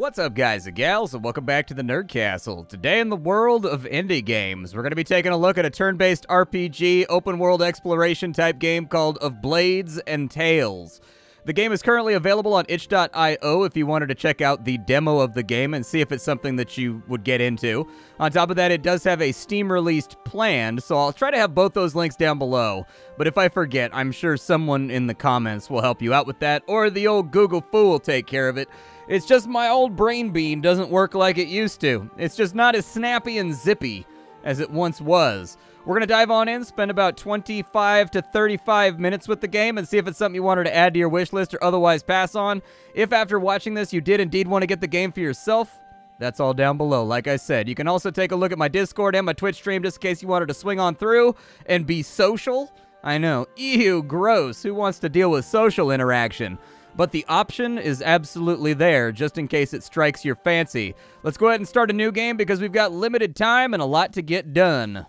What's up, guys and gals, and welcome back to the Nerd Castle. Today, in the world of indie games, we're going to be taking a look at a turn based RPG, open world exploration type game called Of Blades and Tails. The game is currently available on itch.io if you wanted to check out the demo of the game and see if it's something that you would get into. On top of that, it does have a Steam release planned, so I'll try to have both those links down below. But if I forget, I'm sure someone in the comments will help you out with that, or the old Google Foo will take care of it. It's just my old brain beam doesn't work like it used to. It's just not as snappy and zippy as it once was. We're going to dive on in, spend about 25 to 35 minutes with the game, and see if it's something you wanted to add to your wish list or otherwise pass on. If after watching this you did indeed want to get the game for yourself, that's all down below. Like I said, you can also take a look at my Discord and my Twitch stream just in case you wanted to swing on through and be social. I know, ew, gross. Who wants to deal with social interaction? But the option is absolutely there just in case it strikes your fancy. Let's go ahead and start a new game because we've got limited time and a lot to get done.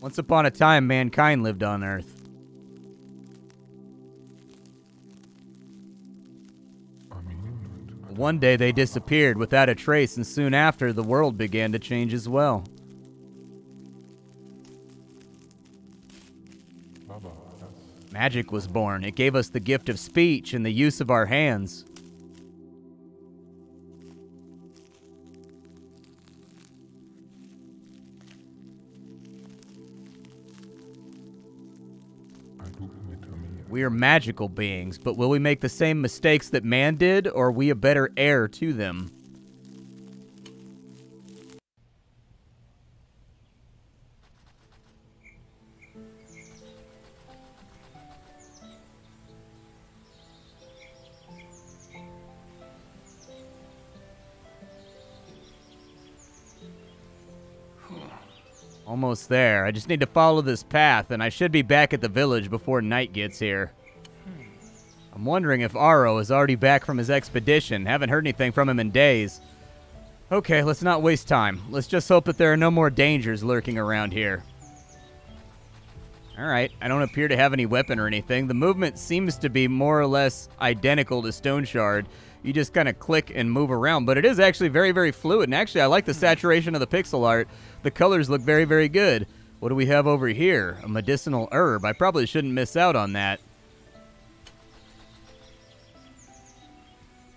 Once upon a time, mankind lived on Earth. One day they disappeared without a trace, and soon after, the world began to change as well. Magic was born. It gave us the gift of speech and the use of our hands. We are magical beings, but will we make the same mistakes that man did, or are we a better heir to them? Almost there. I just need to follow this path, and I should be back at the village before night gets here. I'm wondering if Aro is already back from his expedition. Haven't heard anything from him in days. Okay, let's not waste time. Let's just hope that there are no more dangers lurking around here. Alright, I don't appear to have any weapon or anything. The movement seems to be more or less identical to Stoneshard. You just kind of click and move around, but it is actually very, very fluid. And actually, I like the hmm. saturation of the pixel art. The colors look very, very good. What do we have over here? A medicinal herb. I probably shouldn't miss out on that.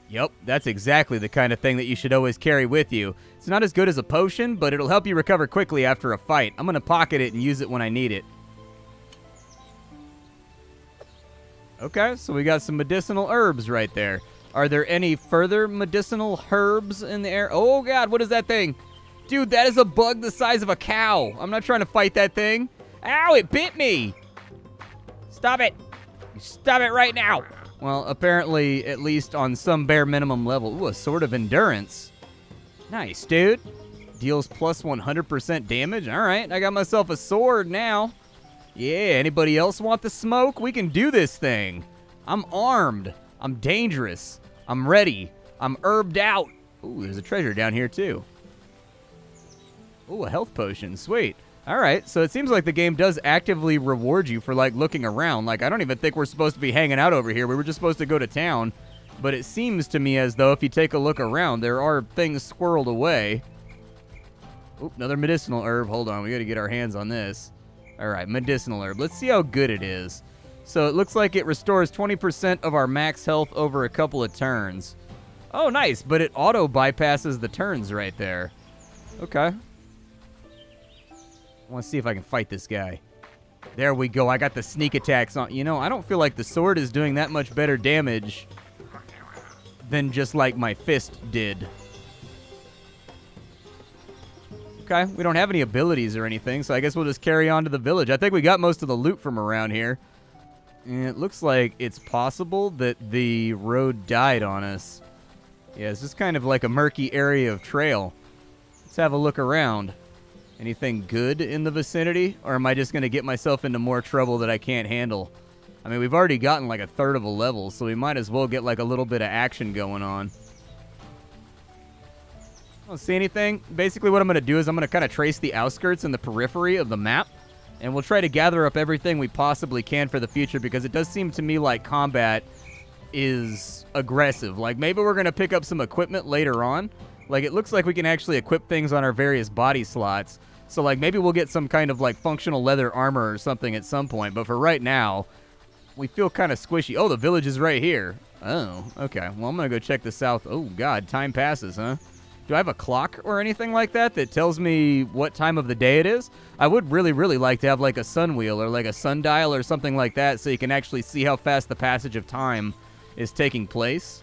Yep, that's exactly the kind of thing that you should always carry with you. It's not as good as a potion, but it'll help you recover quickly after a fight. I'm going to pocket it and use it when I need it. Okay, so we got some medicinal herbs right there. Are there any further medicinal herbs in the air? Oh, God, what is that thing? Dude, that is a bug the size of a cow. I'm not trying to fight that thing. Ow, it bit me. Stop it. Stop it right now. Well, apparently, at least on some bare minimum level. Ooh, a sword of endurance. Nice, dude. Deals plus 100% damage. All right, I got myself a sword now. Yeah, anybody else want the smoke? We can do this thing. I'm armed. I'm dangerous. I'm ready. I'm herbed out. Ooh, there's a treasure down here, too. Ooh, a health potion. Sweet. All right, so it seems like the game does actively reward you for, like, looking around. Like, I don't even think we're supposed to be hanging out over here. We were just supposed to go to town. But it seems to me as though if you take a look around, there are things squirreled away. Oop, another medicinal herb. Hold on, we got to get our hands on this. All right, medicinal herb. Let's see how good it is. So it looks like it restores 20% of our max health over a couple of turns. Oh, nice, but it auto bypasses the turns right there. Okay, I want to see if I can fight this guy. There we go. I got the sneak attacks on. You know, I don't feel like the sword is doing that much better damage than just like my fist did. Okay, we don't have any abilities or anything, so I guess we'll just carry on to the village. I think we got most of the loot from around here. And it looks like it's possible that the road died on us. Yeah, it's just kind of like a murky area of trail. Let's have a look around. Anything good in the vicinity? Or am I just going to get myself into more trouble that I can't handle? I mean, we've already gotten like a third of a level, so we might as well get like a little bit of action going on. I don't see anything. Basically, what I'm going to do is I'm going to kind of trace the outskirts and the periphery of the map And we'll try to gather up everything we possibly can for the future because it does seem to me like combat is aggressive. Like maybe we're going to pick up some equipment later on. Like it looks like we can actually equip things on our various body slots. So like maybe we'll get some kind of like functional leather armor or something at some point. But for right now, we feel kind of squishy. Oh, the village is right here. Oh, okay. Well, I'm going to go check the south. Oh, God, time passes, huh? Do I have a clock or anything like that that tells me what time of the day it is? I would really, really like to have like a sun wheel or like a sundial or something like that so you can actually see how fast the passage of time is taking place.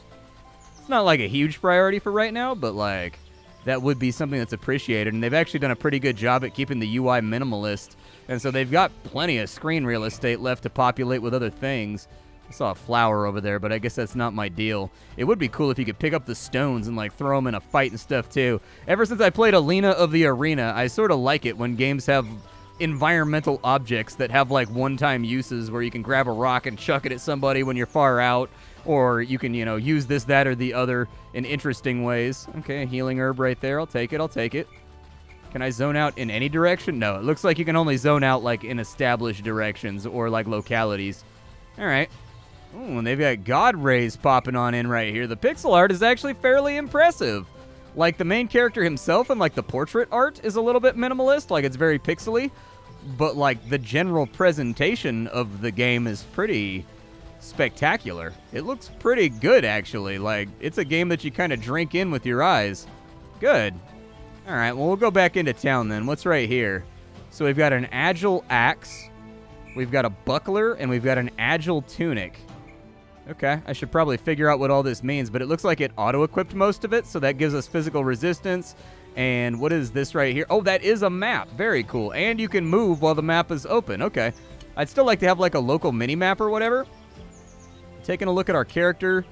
It's not like a huge priority for right now, but like that would be something that's appreciated. And they've actually done a pretty good job at keeping the UI minimalist. And so they've got plenty of screen real estate left to populate with other things. I saw a flower over there, but I guess that's not my deal. It would be cool if you could pick up the stones and like throw them in a fight and stuff too. Ever since I played Alina of the Arena, I sort of like it when games have environmental objects that have like one-time uses where you can grab a rock and chuck it at somebody when you're far out or you can, you know, use this, that, or the other in interesting ways. Okay, healing herb right there. I'll take it. I'll take it. Can I zone out in any direction? No, it looks like you can only zone out like in established directions or like localities. All right. Ooh, and they've got God rays popping on in right here. The pixel art is actually fairly impressive. Like the main character himself and like the portrait art is a little bit minimalist, like it's very pixely, but like the general presentation of the game is pretty spectacular. It looks pretty good actually. Like it's a game that you kind of drink in with your eyes. Good. All right, well we'll go back into town then. What's right here? So we've got an agile axe, we've got a buckler, and we've got an agile tunic. Okay, I should probably figure out what all this means, but it looks like it auto-equipped most of it, so that gives us physical resistance. And what is this right here? Oh, that is a map. Very cool. And you can move while the map is open. Okay. I'd still like to have like a local mini-map or whatever. Taking a look at our character,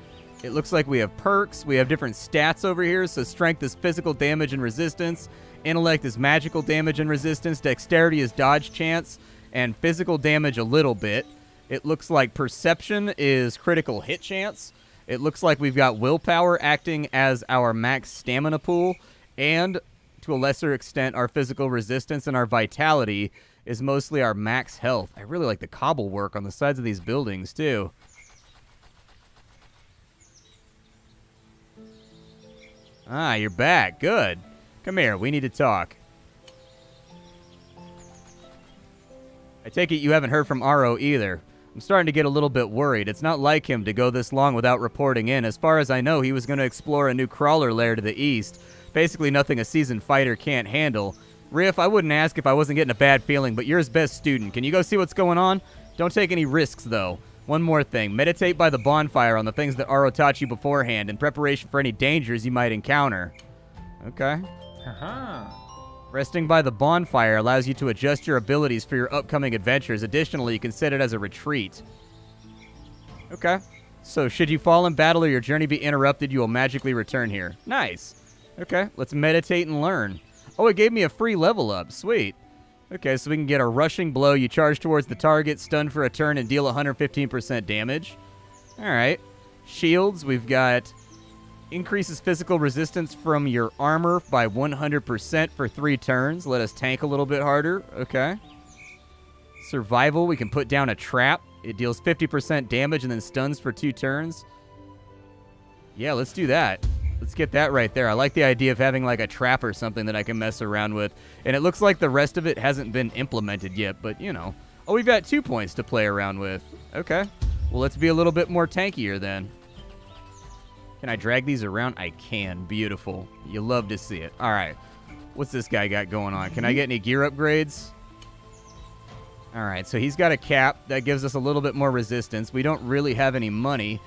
it looks like we have perks. We have different stats over here. So strength is physical damage and resistance. Intellect is magical damage and resistance. Dexterity is dodge chance. And physical damage a little bit. It looks like perception is critical hit chance. It looks like we've got willpower acting as our max stamina pool. And to a lesser extent, our physical resistance and our vitality is mostly our max health. I really like the cobble work on the sides of these buildings, too. Ah, you're back. Good. Come here. We need to talk. I take it you haven't heard from Aro either. I'm starting to get a little bit worried. It's not like him to go this long without reporting in. As far as I know, he was going to explore a new crawler lair to the east. Basically nothing a seasoned fighter can't handle. Riff, I wouldn't ask if I wasn't getting a bad feeling, but you're his best student. Can you go see what's going on? Don't take any risks, though. One more thing. Meditate by the bonfire on the things that Aro taught you beforehand in preparation for any dangers you might encounter. Okay. Haha. Resting by the bonfire allows you to adjust your abilities for your upcoming adventures. Additionally, you can set it as a retreat. Okay. So, should you fall in battle or your journey be interrupted, you will magically return here. Nice. Okay, let's meditate and learn. Oh, it gave me a free level up. Sweet. Okay, so we can get a rushing blow. You charge towards the target, stun for a turn, and deal 115% damage. All right. Shields, we've got increases physical resistance from your armor by 100% for three turns. Let us tank a little bit harder. Okay. Survival, we can put down a trap. It deals 50% damage and then stuns for two turns. Yeah, let's do that. Let's get that right there. I like the idea of having like a trap or something that I can mess around with. And it looks like the rest of it hasn't been implemented yet, but you know. Oh, we've got two points to play around with. Okay. Well, let's be a little bit more tankier then. Can I drag these around? I can. Beautiful. You love to see it. All right. What's this guy got going on? Can I get any gear upgrades? All right, so he's got a cap that gives us a little bit more resistance. We don't really have any money,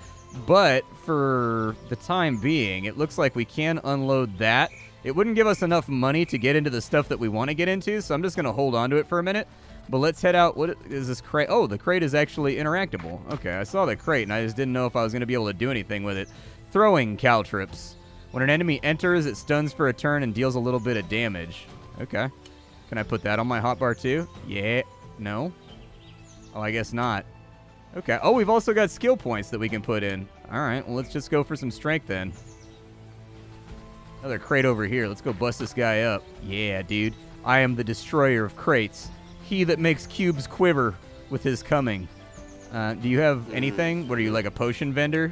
but for the time being, it looks like we can unload that. It wouldn't give us enough money to get into the stuff that we want to get into, so I'm just going to hold on to it for a minute. But let's head out. What is this crate? Oh, the crate is actually interactable. Okay, I saw the crate, and I just didn't know if I was going to be able to do anything with it. Throwing caltrops. When an enemy enters, it stuns for a turn and deals a little bit of damage. Okay. Can I put that on my hotbar too? Yeah. No? Oh, I guess not. Okay. Oh, we've also got skill points that we can put in. All right. Well, let's just go for some strength then. Another crate over here. Let's go bust this guy up. Yeah, dude. I am the destroyer of crates. he that makes cubes quiver with his coming. Uh, do you have anything? What are you, like a potion vendor?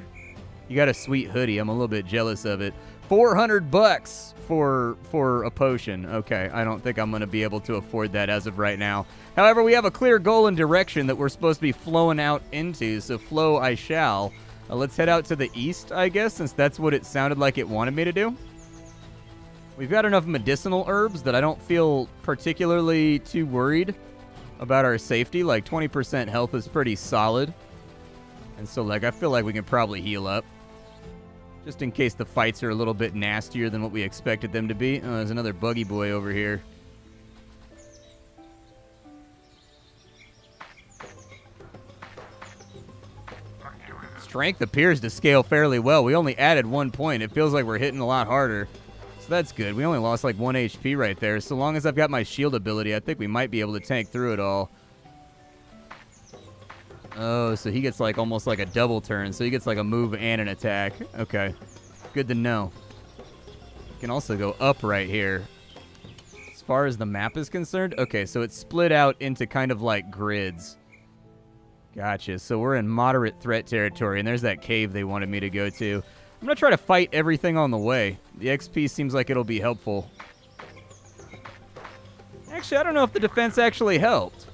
You got a sweet hoodie. I'm a little bit jealous of it. 400 bucks for for a potion. Okay, I don't think I'm going to be able to afford that as of right now. However, we have a clear goal and direction that we're supposed to be flowing out into, so flow I shall. Uh, let's head out to the east, I guess, since that's what it sounded like it wanted me to do. We've got enough medicinal herbs that I don't feel particularly too worried about our safety. Like 20% health is pretty solid. And so like I feel like we can probably heal up. Just in case the fights are a little bit nastier than what we expected them to be. Oh, there's another buggy boy over here. Strength appears to scale fairly well. We only added one point. It feels like we're hitting a lot harder. So that's good. We only lost like one HP right there. So long as I've got my shield ability, I think we might be able to tank through it all. Oh, so he gets like almost like a double turn. So he gets like a move and an attack. Okay. Good to know. Can also go up right here. As far as the map is concerned, okay, so it's split out into kind of like grids. Gotcha. So we're in moderate threat territory, and there's that cave they wanted me to go to. I'm going to try to fight everything on the way. The XP seems like it'll be helpful. Actually, I don't know if the defense actually helped.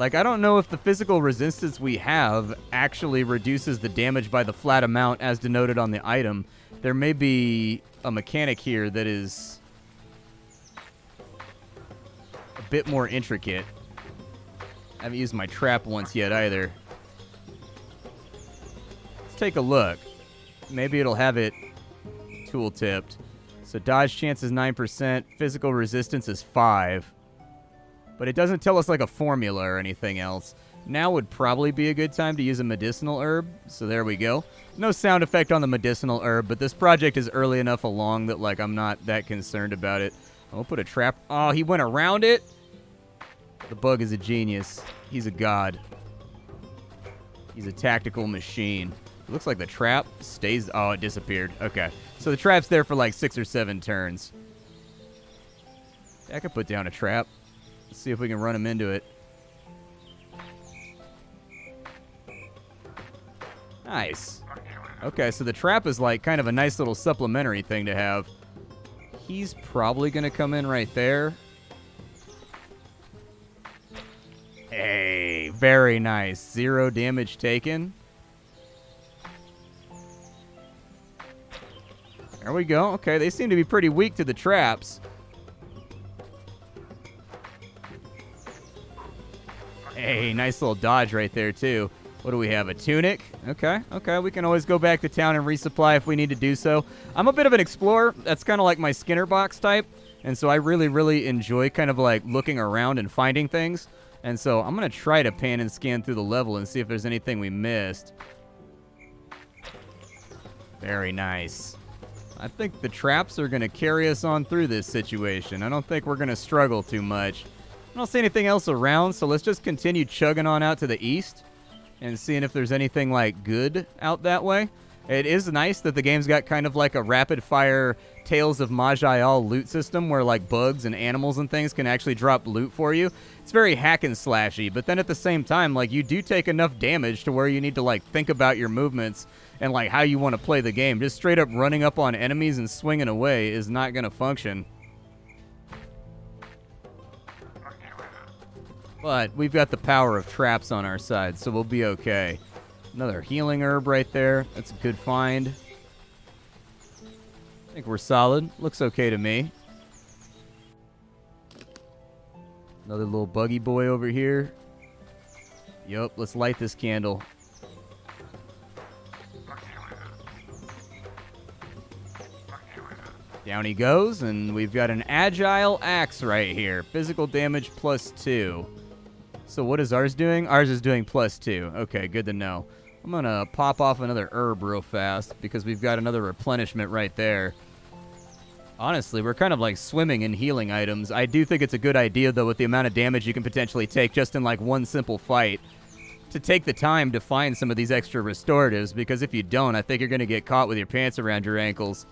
Like, I don't know if the physical resistance we have actually reduces the damage by the flat amount as denoted on the item. There may be a mechanic here that is a bit more intricate. I haven't used my trap once yet either. Let's take a look. Maybe it'll have it tool tipped. So dodge chance is 9%, physical resistance is 5. But it doesn't tell us like a formula or anything else. Now would probably be a good time to use a medicinal herb, so there we go. No sound effect on the medicinal herb, but this project is early enough along that like I'm not that concerned about it. I'll put a trap. Oh, he went around it? The bug is a genius. He's a god. He's a tactical machine. It looks like the trap stays... Oh, it disappeared. Okay. So the trap's there for like six or seven turns. I could put down a trap. Let's see if we can run him into it. Nice. Okay, so the trap is like kind of a nice little supplementary thing to have. He's probably going to come in right there. Hey, very nice. Zero damage taken. There we go. Okay, they seem to be pretty weak to the traps. Hey, nice little dodge right there, too. What do we have? A tunic? Okay, okay. We can always go back to town and resupply if we need to do so. I'm a bit of an explorer. That's kind of like my Skinner box type. And so I really, really enjoy kind of like looking around and finding things. And so I'm going to try to pan and scan through the level and see if there's anything we missed. Very nice. I think the traps are going to carry us on through this situation. I don't think we're going to struggle too much. I don't see anything else around, so let's just continue chugging on out to the east and seeing if there's anything like good out that way. It is nice that the game's got kind of like a rapid fire Tales of Maj'Eyal loot system where like bugs and animals and things can actually drop loot for you. It's very hack and slashy, but then at the same time, like you do take enough damage to where you need to like think about your movements and like how you want to play the game. Just straight up running up on enemies and swinging away is not going to function. But we've got the power of traps on our side, so we'll be okay. Another healing herb right there. That's a good find. I think we're solid. Looks okay to me. Another little buggy boy over here. Yup, let's light this candle. Down he goes, and we've got an agile axe right here. Physical damage plus two. So what is ours doing? Ours is doing plus two. Okay, good to know. I'm going to pop off another herb real fast because we've got another replenishment right there. Honestly, we're kind of like swimming in healing items. I do think it's a good idea, though, with the amount of damage you can potentially take just in like one simple fight, to take the time to find some of these extra restoratives because if you don't, I think you're going to get caught with your pants around your ankles.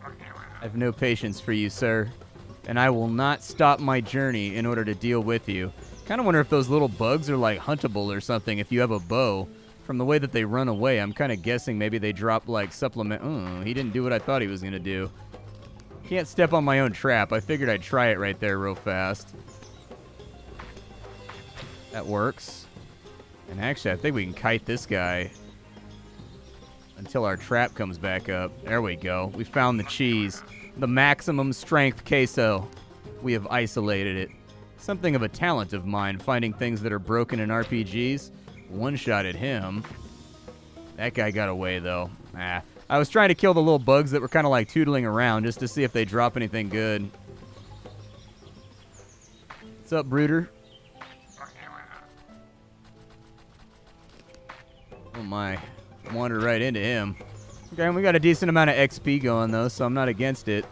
I have no patience for you, sir. And I will not stop my journey in order to deal with you. Kind of wonder if those little bugs are like huntable or something if you have a bow. From the way that they run away, I'm kind of guessing maybe they drop like supplement. Oh, he didn't do what I thought he was going to do. Can't step on my own trap. I figured I'd try it right there real fast. That works. And actually, I think we can kite this guy until our trap comes back up. There we go. We found the cheese. The maximum strength queso. We have isolated it. Something of a talent of mine, finding things that are broken in RPGs. One shot at him. That guy got away, though. Ah. I was trying to kill the little bugs that were kind of like tootling around just to see if they drop anything good. What's up, Brooder? Oh my. Wandered right into him. Okay, we got a decent amount of XP going though, so I'm not against it.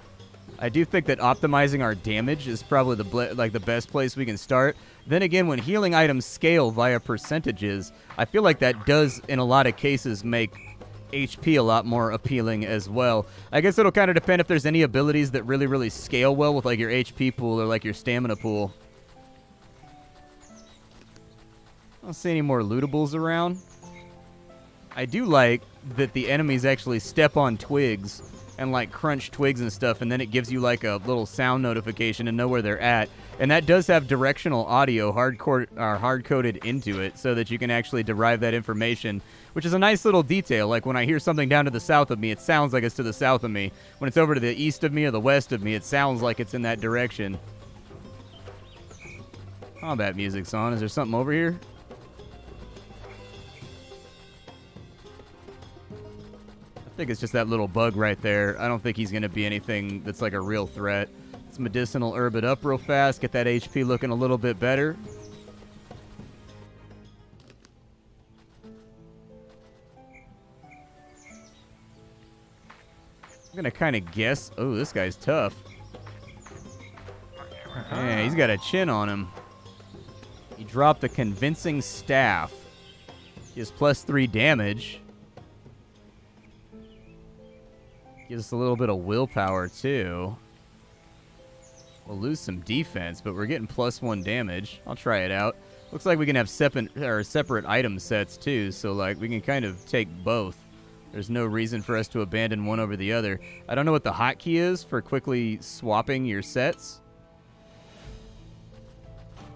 I do think that optimizing our damage is probably the like the best place we can start. Then again, when healing items scale via percentages, I feel like that does, in a lot of cases, make HP a lot more appealing as well. I guess it'll kind of depend if there's any abilities that really, really scale well with like your HP pool or like your stamina pool. I don't see any more lootables around. I do like that the enemies actually step on twigs and like crunch twigs and stuff, and then it gives you like a little sound notification to know where they're at. And that does have directional audio hardcore uh, or hard coded into it, so that you can actually derive that information, which is a nice little detail. Like when I hear something down to the south of me, it sounds like it's to the south of me. When it's over to the east of me or the west of me, it sounds like it's in that direction. Combat music's on. Is there something over here? I think it's just that little bug right there. I don't think he's going to be anything that's like a real threat. Let's medicinal herb it up real fast, get that HP looking a little bit better. I'm going to kind of guess. Oh, this guy's tough. Yeah, he's got a chin on him. He dropped a convincing staff. He has plus three damage. Gives us a little bit of willpower, too. We'll lose some defense, but we're getting plus one damage. I'll try it out. Looks like we can have separate, or separate item sets, too, so, like, we can kind of take both. There's no reason for us to abandon one over the other. I don't know what the hotkey is for quickly swapping your sets.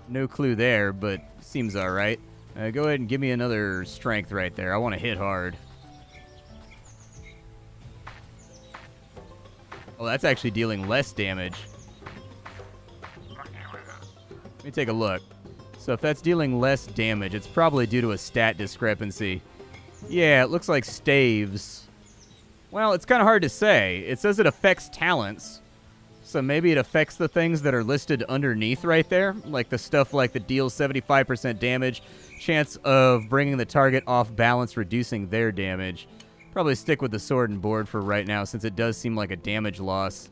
No clue there, but seems alright. Uh, go ahead and give me another strength right there. I want to hit hard. Oh, that's actually dealing less damage. Let me take a look. So if that's dealing less damage, it's probably due to a stat discrepancy. Yeah, it looks like staves. Well, it's kind of hard to say. It says it affects talents. So maybe it affects the things that are listed underneath right there, like the stuff like the deals 75% damage, chance of bringing the target off balance, reducing their damage. Probably stick with the sword and board for right now, since it does seem like a damage loss.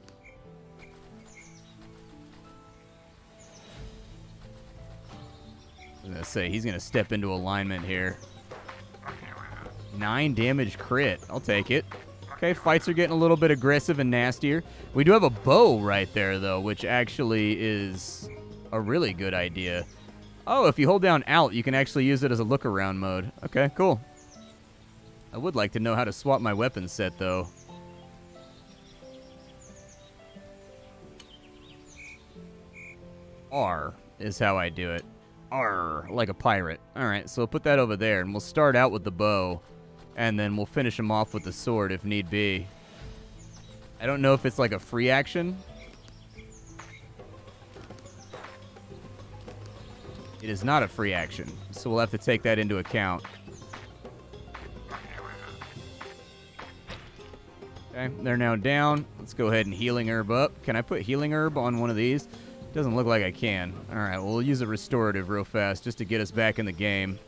I was gonna say, he's gonna step into alignment here. Nine damage crit. I'll take it. Okay, fights are getting a little bit aggressive and nastier. We do have a bow right there, though, which actually is a really good idea. Oh, if you hold down Alt, you can actually use it as a look-around mode. Okay, cool. I would like to know how to swap my weapon set, though. R is how I do it. R, like a pirate. Alright, so we'll put that over there, and we'll start out with the bow, and then we'll finish him off with the sword if need be. I don't know if it's like a free action. It is not a free action, so we'll have to take that into account. Okay, they're now down. Let's go ahead and healing herb up. Can I put healing herb on one of these? Doesn't look like I can. All right, well, we'll use a restorative real fast just to get us back in the game.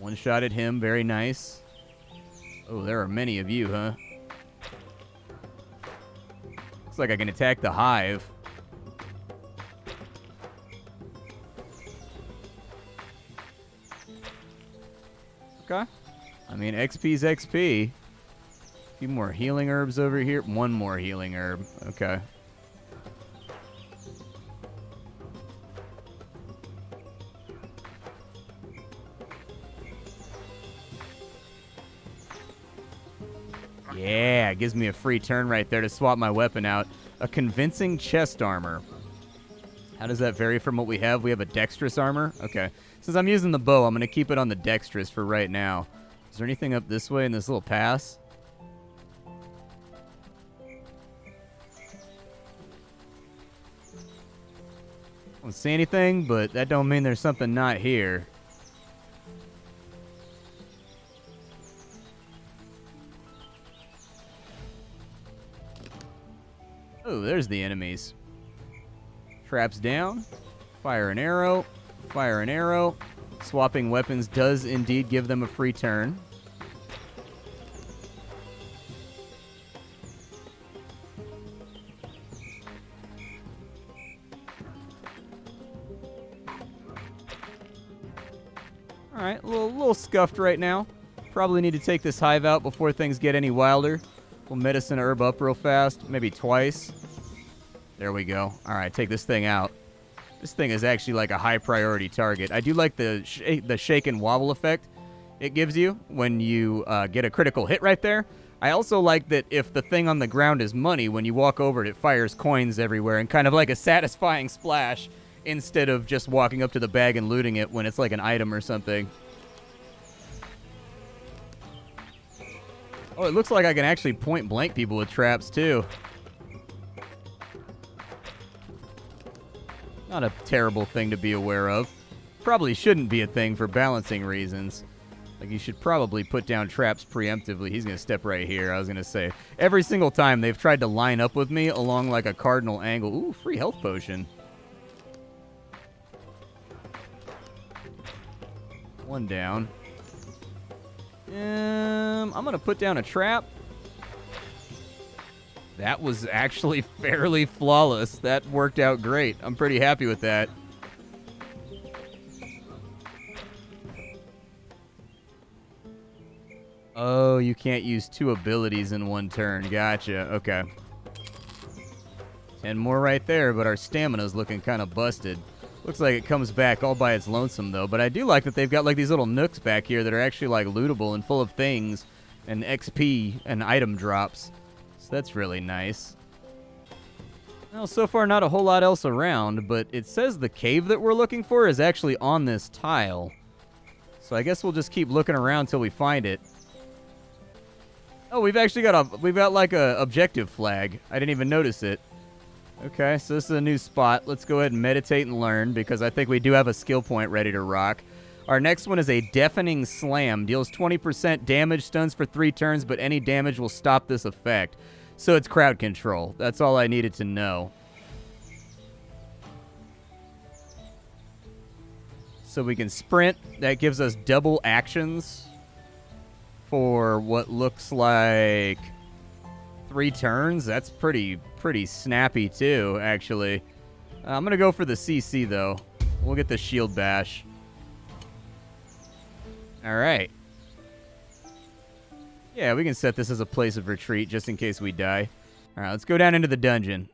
One shot at him, very nice. Oh, there are many of you, huh? Looks like I can attack the hive. Okay. I mean, XP's XP. Few more healing herbs over here. One more healing herb. Okay. Yeah, it gives me a free turn right there to swap my weapon out. A convincing chest armor. How does that vary from what we have? We have a dexterous armor? Okay. Since I'm using the bow, I'm going to keep it on the dexterous for right now. Is there anything up this way in this little pass? Don't see anything, but that don't mean there's something not here. Oh, there's the enemies. Traps down. Fire an arrow. Fire an arrow. Swapping weapons does indeed give them a free turn. Scuffed right now. Probably need to take this hive out before things get any wilder. We'll medicine herb up real fast, maybe twice. There we go. All right, take this thing out. This thing is actually like a high priority target. I do like the sh the shake and wobble effect it gives you when you uh, get a critical hit right there. I also like that if the thing on the ground is money, when you walk over it, it fires coins everywhere and kind of like a satisfying splash instead of just walking up to the bag and looting it when it's like an item or something. Oh, it looks like I can actually point blank people with traps too. Not a terrible thing to be aware of. Probably shouldn't be a thing for balancing reasons. Like, you should probably put down traps preemptively. He's to step right here, I was to say. Every single time they've tried to line up with me along, like, a cardinal angle. Ooh, free health potion. One down. Um, I'm going to put down a trap. That was actually fairly flawless. That worked out great. I'm pretty happy with that. Oh, you can't use two abilities in one turn. Gotcha. Okay. Ten more right there, but our stamina's looking kind of busted. Looks like it comes back all by its lonesome, though. But I do like that they've got like these little nooks back here that are actually like lootable and full of things and XP and item drops. So that's really nice. Well, so far not a whole lot else around, but it says the cave that we're looking for is actually on this tile. So I guess we'll just keep looking around till we find it. Oh, we've actually got a we've got like a objective flag. I didn't even notice it. Okay, so this is a new spot. Let's go ahead and meditate and learn because I think we do have a skill point ready to rock. Our next one is a Deafening Slam. Deals 20% damage, stuns for three turns, but any damage will stop this effect. So it's crowd control. That's all I needed to know. So we can sprint. That gives us double actions for what looks like three turns. That's pretty pretty snappy too, actually. Uh, I'm gonna go for the CC though. We'll get the shield bash. All right. Yeah, we can set this as a place of retreat just in case we die. All right, let's go down into the dungeon.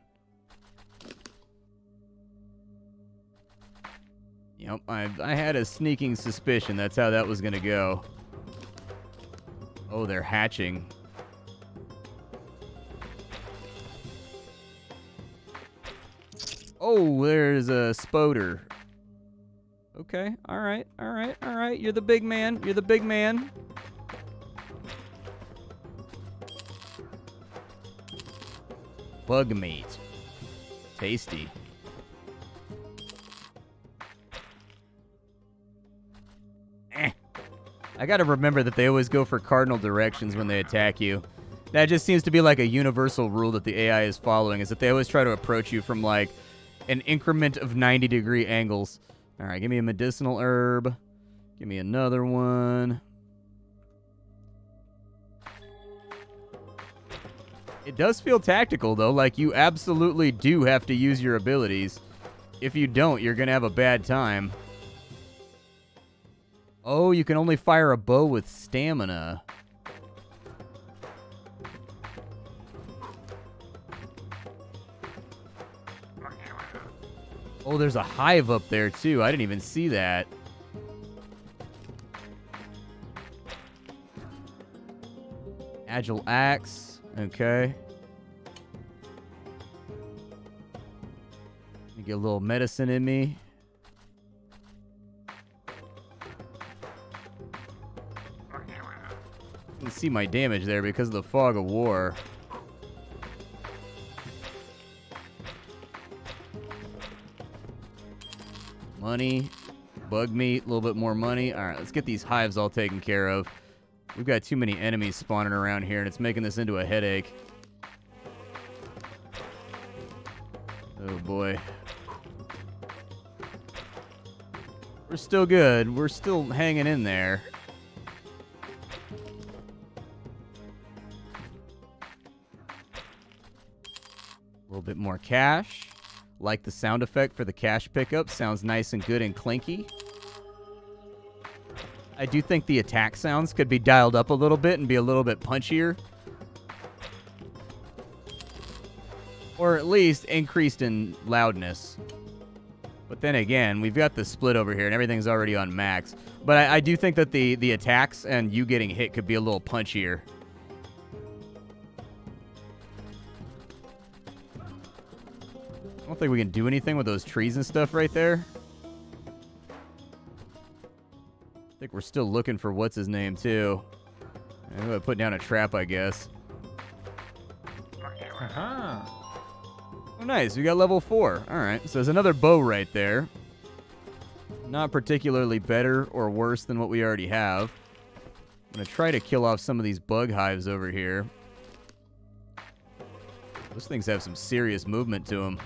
Yep, I, I had a sneaking suspicion that's how that was going to go. Oh, they're hatching. Oh, there's a spoder. Okay, all right, all right, all right. You're the big man. You're the big man. Bug meat. Tasty. Eh. I gotta remember that they always go for cardinal directions when they attack you. That just seems to be like a universal rule that the AI is following, is that they always try to approach you from like an increment of 90 degree angles. All right, give me a medicinal herb. Give me another one. It does feel tactical, though. Like, you absolutely do have to use your abilities. If you don't, you're going to have a bad time. Oh, you can only fire a bow with stamina. Oh, there's a hive up there, too. I didn't even see that. Agile axe. Okay. Get a little medicine in me. You can see my damage there because of the fog of war. Money. Bug meat, a little bit more money. All right, let's get these hives all taken care of. We've got too many enemies spawning around here, and it's making this into a headache. Oh, boy. We're still good. We're still hanging in there. A little bit more cash. Like the sound effect for the cash pickup. Sounds nice and good and clinky. I do think the attack sounds could be dialed up a little bit and be a little bit punchier. Or at least increased in loudness. But then again, we've got the split over here and everything's already on max. But I, I do think that the, the attacks and you getting hit could be a little punchier. I don't think we can do anything with those trees and stuff right there. I think we're still looking for what's his name too. I'm gonna put down a trap, I guess. Uh-huh. Oh, nice. We got level four. All right. So there's another bow right there. Not particularly better or worse than what we already have. I'm gonna try to kill off some of these bug hives over here. Those things have some serious movement to them.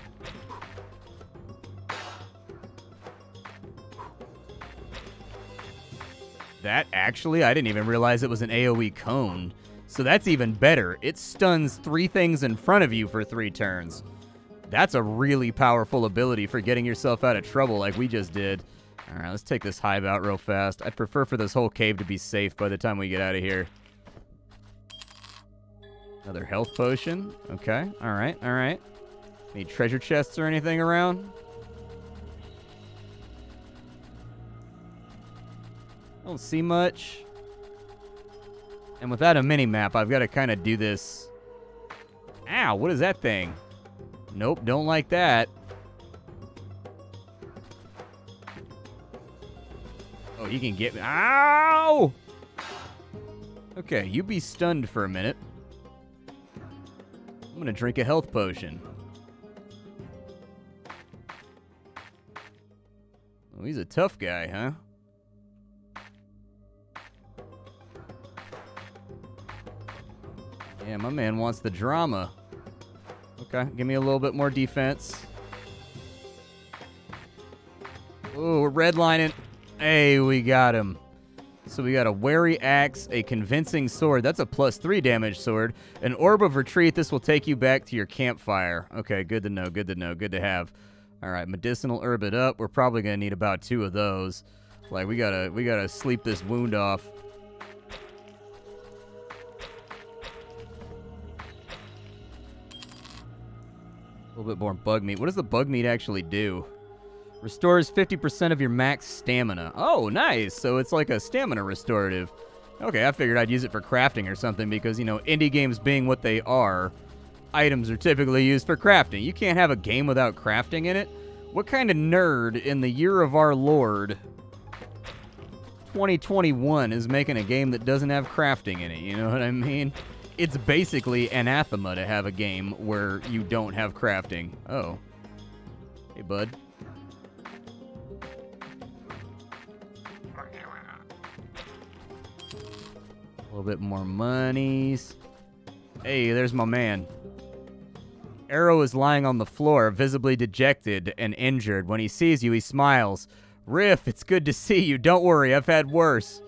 That actually, I didn't even realize it was an AoE cone. So that's even better. It stuns three things in front of you for three turns. That's a really powerful ability for getting yourself out of trouble like we just did. All right, let's take this hive out real fast. I'd prefer for this whole cave to be safe by the time we get out of here. Another health potion. Okay, all right, all right. Any treasure chests or anything around? I don't see much. And without a mini-map, I've got to kind of do this. Ow, what is that thing? Nope, don't like that. Oh, he can get me. Ow! Okay, you be stunned for a minute. I'm to drink a health potion. Oh, he's a tough guy, huh? Yeah, my man wants the drama. Okay, give me a little bit more defense. Ooh, we're redlining. Hey, we got him. So we got a wary axe, a convincing sword. That's a plus three damage sword. An orb of retreat. This will take you back to your campfire. Okay, good to know. Good to know. Good to have. All right, medicinal herb it up. We're probably gonna need about two of those. Like we gotta we gotta sleep this wound off. Little bit more bug meat. What does the bug meat actually do? Restores 50% of your max stamina. Oh, nice. So it's like a stamina restorative. Okay, I figured I'd use it for crafting or something because, you know, indie games being what they are, items are typically used for crafting. You can't have a game without crafting in it. What kind of nerd in the year of our Lord 2021 is making a game that doesn't have crafting in it? You know what I mean? It's basically anathema to have a game where you don't have crafting. Oh. Hey, bud. A little bit more monies. Hey, there's my man. Aro is lying on the floor, visibly dejected and injured. When he sees you, he smiles. Riff, it's good to see you. Don't worry, I've had worse.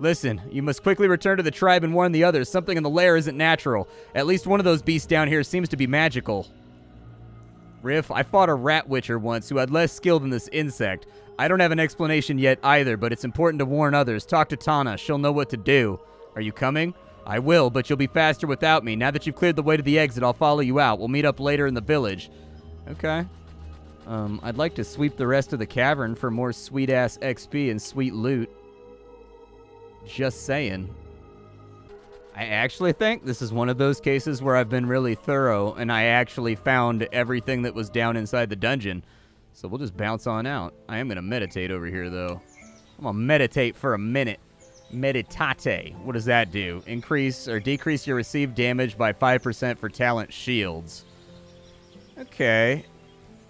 Listen, you must quickly return to the tribe and warn the others. Something in the lair isn't natural. At least one of those beasts down here seems to be magical. Riff, I fought a rat witcher once who had less skill than this insect. I don't have an explanation yet either, but it's important to warn others. Talk to Tana. She'll know what to do. Are you coming? I will, but you'll be faster without me. Now that you've cleared the way to the exit, I'll follow you out. We'll meet up later in the village. Okay. Um, I'd like to sweep the rest of the cavern for more sweet ass XP and sweet loot. Just saying. I actually think this is one of those cases where I've been really thorough and I actually found everything that was down inside the dungeon. So we'll just bounce on out. I am going to meditate over here, though. I'm going to meditate for a minute. Meditate. What does that do? Increase or decrease your received damage by 5% for talent shields. Okay.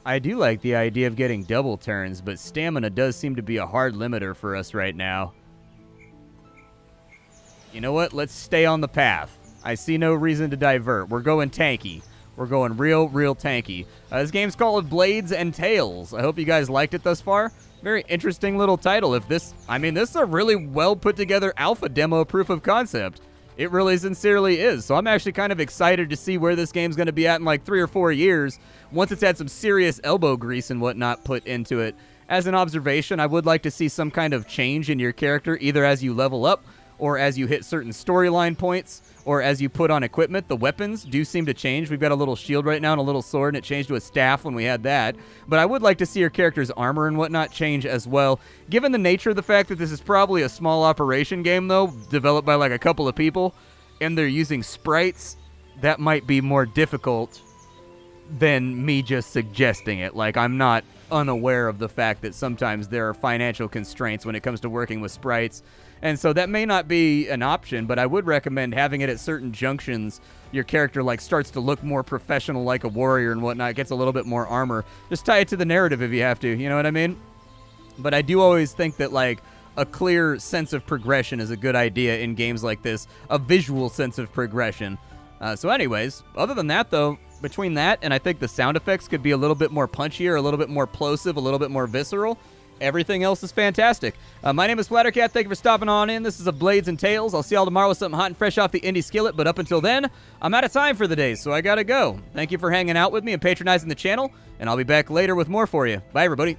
I do like the idea of getting double turns, but stamina does seem to be a hard limiter for us right now. You know what? Let's stay on the path. I see no reason to divert. We're going tanky. We're going real, real tanky. Uh, this game's called Blades and Tails. I hope you guys liked it thus far. Very interesting little title. If this, I mean, this is a really well put together alpha demo proof of concept. It really sincerely is. So I'm actually kind of excited to see where this game's going to be at in like three or four years once it's had some serious elbow grease and whatnot put into it. As an observation, I would like to see some kind of change in your character either as you level up or as you hit certain storyline points, or as you put on equipment, the weapons do seem to change. We've got a little shield right now and a little sword, and it changed to a staff when we had that. But I would like to see your character's armor and whatnot change as well. Given the nature of the fact that this is probably a small operation game, though, developed by like a couple of people, and they're using sprites, that might be more difficult than me just suggesting it. Like, I'm not unaware of the fact that sometimes there are financial constraints when it comes to working with sprites. And so that may not be an option, but I would recommend having it at certain junctions. Your character like starts to look more professional like a warrior and whatnot, gets a little bit more armor. Just tie it to the narrative if you have to, you know what I mean? But I do always think that like a clear sense of progression is a good idea in games like this, a visual sense of progression. Uh, so anyways, other than that though, between that and I think the sound effects could be a little bit more punchier, a little bit more plosive, a little bit more visceral. Everything else is fantastic. Uh, my name is Splattercat. Thank you for stopping on in. This is a Blades and Tails. I'll see y'all tomorrow with something hot and fresh off the indie skillet. But up until then, I'm out of time for the day, so I gotta go. Thank you for hanging out with me and patronizing the channel, and I'll be back later with more for you. Bye, everybody.